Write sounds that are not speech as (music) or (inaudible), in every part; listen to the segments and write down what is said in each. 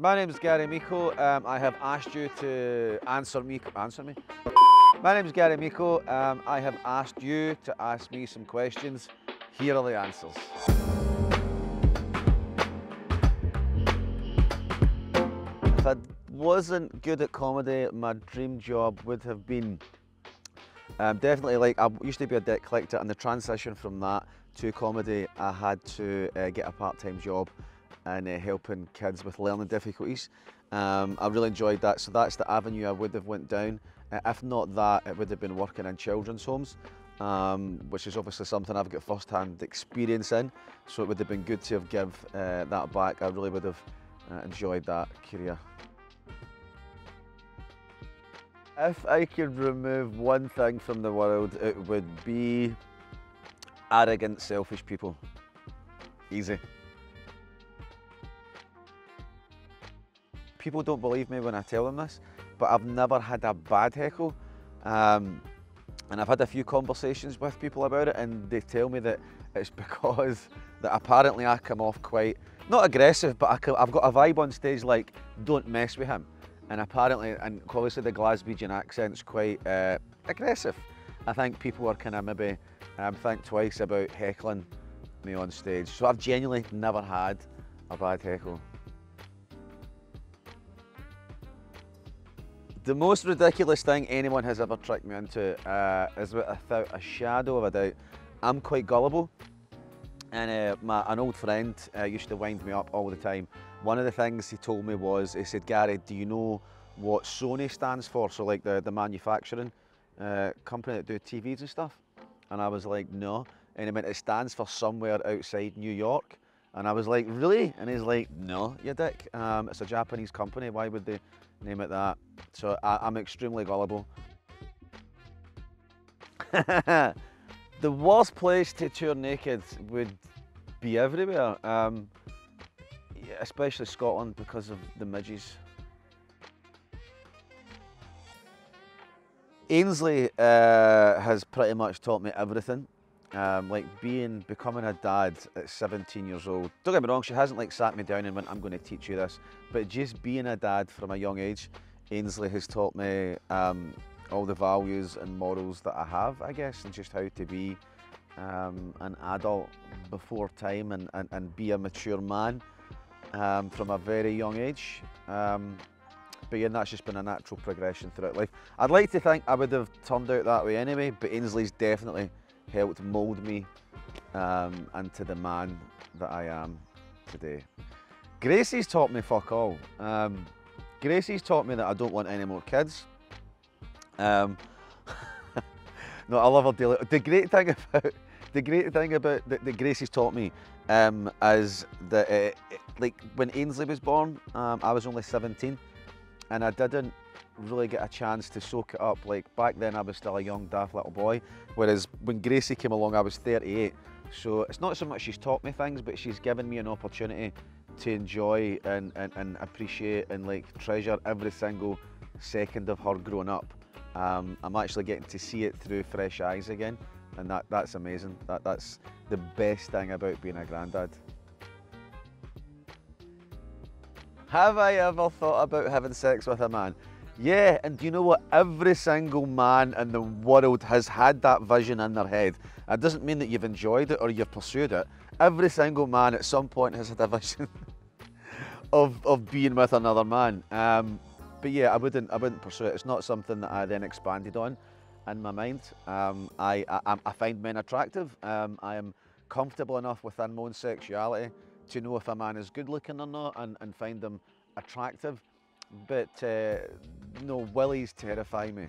My name is Gary Meikle. Um, I have asked you to answer me. Answer me. My name is Gary Meikle. Um, I have asked you to ask me some questions. Here are the answers. If I wasn't good at comedy, my dream job would have been um, definitely like I used to be a debt collector, and the transition from that to comedy, I had to uh, get a part-time job and uh, helping kids with learning difficulties. Um, I really enjoyed that, so that's the avenue I would have went down. Uh, if not that, it would have been working in children's homes, um, which is obviously something I've got first-hand experience in. So it would have been good to have give uh, that back. I really would have uh, enjoyed that career. If I could remove one thing from the world, it would be arrogant, selfish people. Easy. People don't believe me when I tell them this, but I've never had a bad heckle. Um, and I've had a few conversations with people about it, and they tell me that it's (laughs) because that apparently I come off quite, not aggressive, but I, have got a vibe on stage like, don't mess with him. And apparently, and obviously the Glaswegian accent's quite uh, aggressive. I think people are kind of maybe um, think twice about heckling me on stage. So I've genuinely never had a bad heckle. The most ridiculous thing anyone has ever tricked me into uh, is without a shadow of a doubt, I'm quite gullible. And uh, my, an old friend uh, used to wind me up all the time. One of the things he told me was, he said, Gary, do you know what Sony stands for? So like the, the manufacturing uh, company that do TVs and stuff. And I was like, no. And he meant it stands for somewhere outside New York. And I was like, really? And he's like, no, you dick. Um, it's a Japanese company. Why would they name it that? So I, am extremely gullible. (laughs) the worst place to tour naked would be everywhere, um, especially Scotland because of the midges. Ainsley uh, has pretty much taught me everything. Um, like being, becoming a dad at 17 years old. Don't get me wrong, she hasn't like sat me down and went, I'm going to teach you this. But just being a dad from a young age, Ainsley has taught me um, all the values and morals that I have, I guess, and just how to be um, an adult before time and, and, and be a mature man um, from a very young age. Um, but yeah, that's just been a natural progression throughout life. I'd like to think I would have turned out that way anyway, but Ainsley's definitely helped mould me um, into the man that I am today. Gracie's taught me fuck all. Um, Gracie's taught me that I don't want any more kids. Um, (laughs) no, I love her dearly. The great thing (laughs) about the great thing about that, that Gracie's taught me um, is that uh, like when Ainsley was born, um, I was only 17 and I didn't really get a chance to soak it up. Like back then I was still a young daft little boy, whereas when Gracie came along I was 38. So it's not so much she's taught me things, but she's given me an opportunity to enjoy and, and, and appreciate and like treasure every single second of her growing up. Um, I'm actually getting to see it through fresh eyes again, and that, that's amazing. That, that's the best thing about being a granddad. Have I ever thought about having sex with a man? Yeah, and do you know what? Every single man in the world has had that vision in their head. It doesn't mean that you've enjoyed it or you've pursued it. Every single man at some point has had a (laughs) vision of, of being with another man. Um, but yeah, I wouldn't, I wouldn't pursue it. It's not something that I then expanded on in my mind. Um, I, I, I, find men attractive. Um, I am comfortable enough within my own sexuality to know if a man is good looking or not and, and find them attractive. But uh, no, willies terrify me.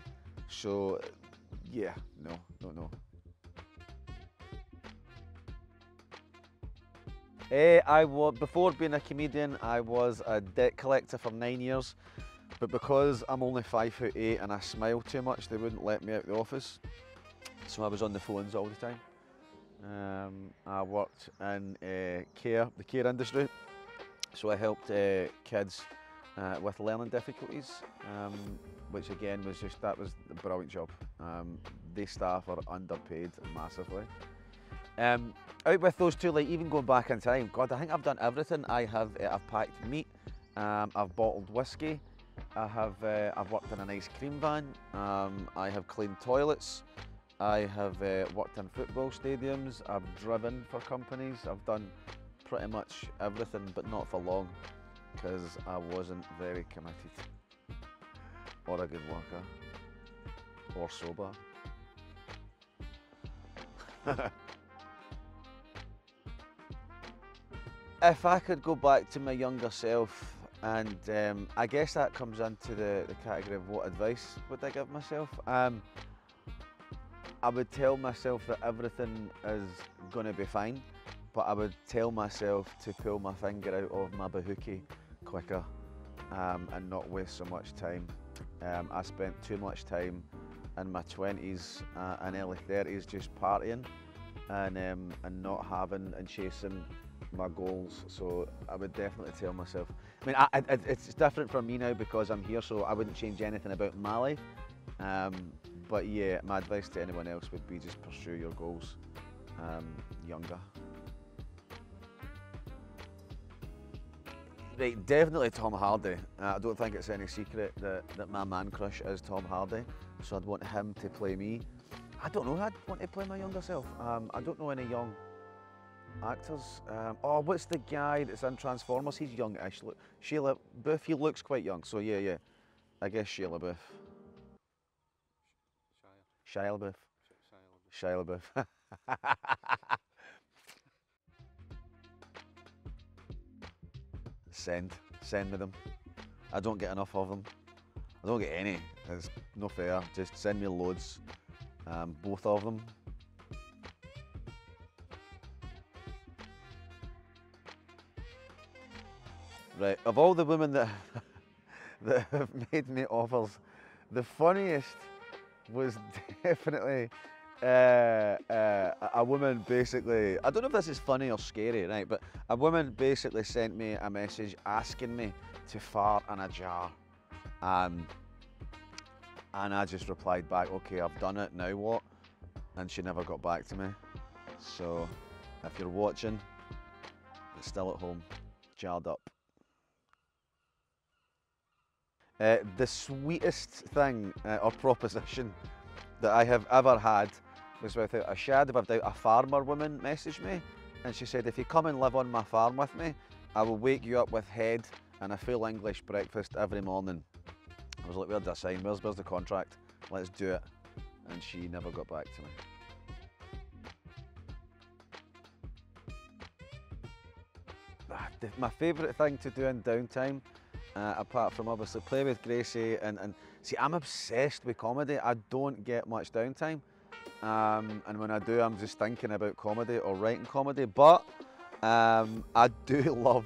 So yeah, no, no, no. Uh, I was before being a comedian, I was a debt collector for nine years. But because I'm only five foot eight and I smile too much, they wouldn't let me out of the office. So I was on the phones all the time. Um, I worked in uh, care, the care industry. So I helped uh, kids uh, with learning difficulties, um, which again was just, that was a brilliant job. Um, these staff are underpaid massively. Um, out with those two, like even going back in time, God, I think I've done everything. I have, uh, I've packed meat, Um, I've bottled whiskey. I have uh, I've worked in an ice cream van. Um, I have cleaned toilets. I have uh, worked in football stadiums. I've driven for companies. I've done pretty much everything, but not for long, because I wasn't very committed or a good worker or sober. (laughs) if I could go back to my younger self, and um, I guess that comes into the, the category of what advice would I give myself? Um, I would tell myself that everything is going to be fine, but I would tell myself to pull my finger out of my bahookie quicker um, and not waste so much time. Um, I spent too much time in my 20s uh, and early 30s just partying and, um, and not having and chasing my goals. So I would definitely tell myself. I mean, I, I, it's different for me now because I'm here, so I wouldn't change anything about my life. Um, but yeah, my advice to anyone else would be just pursue your goals um, younger. Right, definitely Tom Hardy. Uh, I don't think it's any secret that, that my man crush is Tom Hardy, so I'd want him to play me. I don't know, I'd want to play my younger self. Um, I don't know any young actors. Um, oh, what's the guy that's in Transformers? He's young-ish. Shia LaBeouf, he looks quite young, so yeah, yeah. I guess Shia LaBeouf. Shia LaBeouf. (laughs) Send. Send me them. I don't get enough of them. I don't get any. It's no fair. Just send me loads. Um, both of them. Right, of all the women that (laughs) that have made me offers, the funniest was (laughs) definitely uh, uh, a woman basically, I don't know if this is funny or scary, right, but a woman basically sent me a message asking me to fart in a jar. Um, and I just replied back, okay, I've done it, now what? And she never got back to me. So if you're watching, it's still at home, jarred up. Uh, the sweetest thing uh, or proposition that I have ever had was without a shadow of a doubt a farmer woman messaged me and she said if you come and live on my farm with me I will wake you up with head and a full English breakfast every morning. I was like where's the sign, where's, where's the contract, let's do it and she never got back to me. Ah, my favourite thing to do in downtime uh, apart from obviously play with Gracie and, and see I'm obsessed with comedy. I don't get much downtime. Um, and when I do I'm just thinking about comedy or writing comedy. But um, I do (laughs) love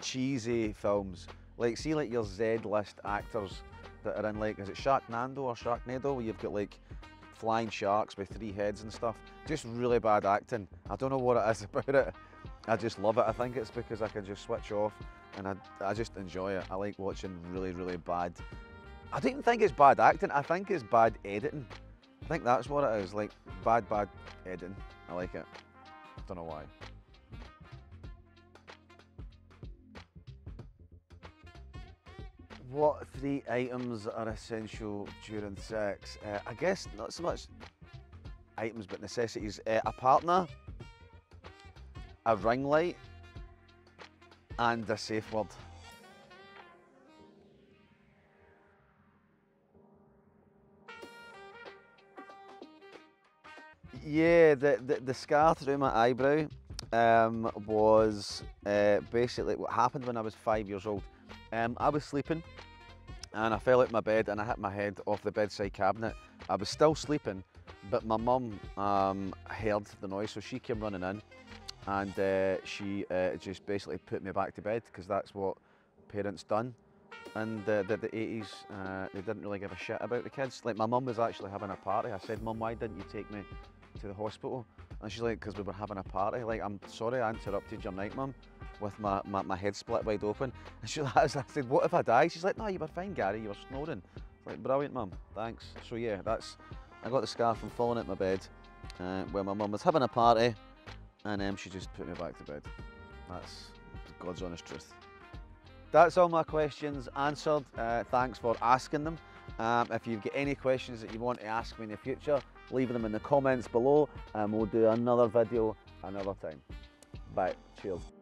cheesy films. Like see like your Z-list actors that are in like is it Sharknado or Sharknado? Where you've got like flying sharks with three heads and stuff. Just really bad acting. I don't know what it is (laughs) about it. I just love it. I think it's because I can just switch off and I, I just enjoy it. I like watching really, really bad. I don't even think it's bad acting, I think it's bad editing. I think that's what it is, like bad, bad editing. I like it. Don't know why. What three items are essential during sex? Uh, I guess not so much items, but necessities. Uh, a partner, a ring light, and a safe word. Yeah, the, the, the scar through my eyebrow um, was uh, basically what happened when I was five years old. Um, I was sleeping and I fell out of my bed and I hit my head off the bedside cabinet. I was still sleeping, but my mum um, heard the noise, so she came running in and uh, she uh, just basically put me back to bed because that's what parents done in the, the, the 80s. Uh, they didn't really give a shit about the kids. Like my mum was actually having a party. I said, Mum, why didn't you take me to the hospital? And she's like, because we were having a party. Like, I'm sorry I interrupted your night, Mum, with my, my, my head split wide open. (laughs) And she (laughs) I said, what if I die? She's like, no, you were fine, Gary, you were snoring. Like, brilliant, Mum, thanks. So yeah, that's, I got the scar from falling out my bed uh, where my mum was having a party and um, she just put me back to bed. That's God's honest truth. that's all my questions answered. Uh, thanks for asking them. Um, if you've got any questions that you want to ask me in the future, leave them in the comments below and we'll do another video another time. Bye. Cheers.